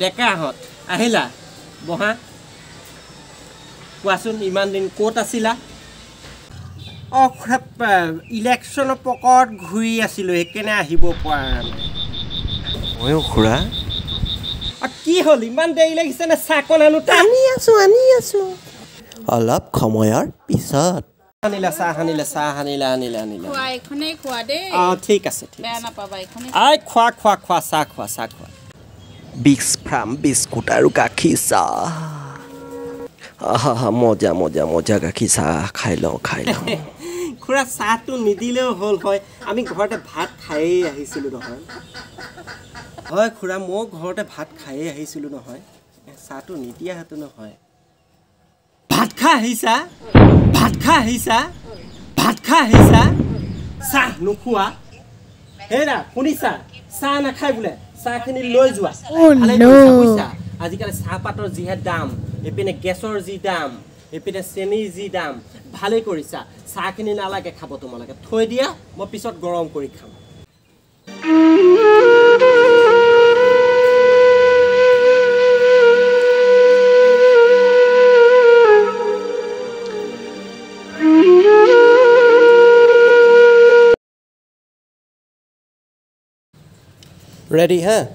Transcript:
ডেকাহঁত। আহিলা? বহা? কোৱাচোন ইমান দিন ক'ত আছিলা? অঁ ইলেকশ্যনৰ পকৰত ঘূৰি আছিলোঁ সেইকাৰণে আহিব পৰা নাই। ময়ো খুৰা। কি হ'ল? ইমান দেৰি লাগিছে নে চাহকণ আনোতে আনি আছো আনি আছো। অলপ সময়ৰ পিছত। আনিলা চাহ আনিলে চাহ আনিলা আনিলে আনিলে। খোৱা দেই। অঁ ঠিক আছে ঠিক আছে। খোৱা খোৱা খোৱা চাহ খোৱা চাহ খোৱা। বিক্স ফ্ৰাম বিস্কুট আৰু গাখীৰ চাহ আহা মজা মজা মজা গাখীৰ চাহ খাই লওঁ খাই লওঁ খুৰা চাহটো নিদিলেও হ'ল হয়। আমি ঘৰতে ভাত খায়েই আহিছিলোঁ নহয়। হয় খুৰা ময়ো ঘৰতে ভাত খায়েই আহিছিলোঁ নহয়। চাহটো নিদিয়াহেঁতেন নহয়। ভাত খাই আহিছা? ভাত খাই আহিছা? ভাত খাই আহিছা? চাহ নোখোৱা? হেৰা শুনিছা? চাহ নাখায় বোলে। চাহখিনি লৈ যোৱা। বুজিছা? আজিকালি চাহপাতৰ যিহে দাম এইপিনে গেছৰ যি দাম এইপিনে চেনীৰ যি দাম ভালেই কৰিছা। চাহখিনি নালাগে খাব তোমালোকে। থৈ দিয়া মই পিছত গৰম কৰি খাম। Ready, huh?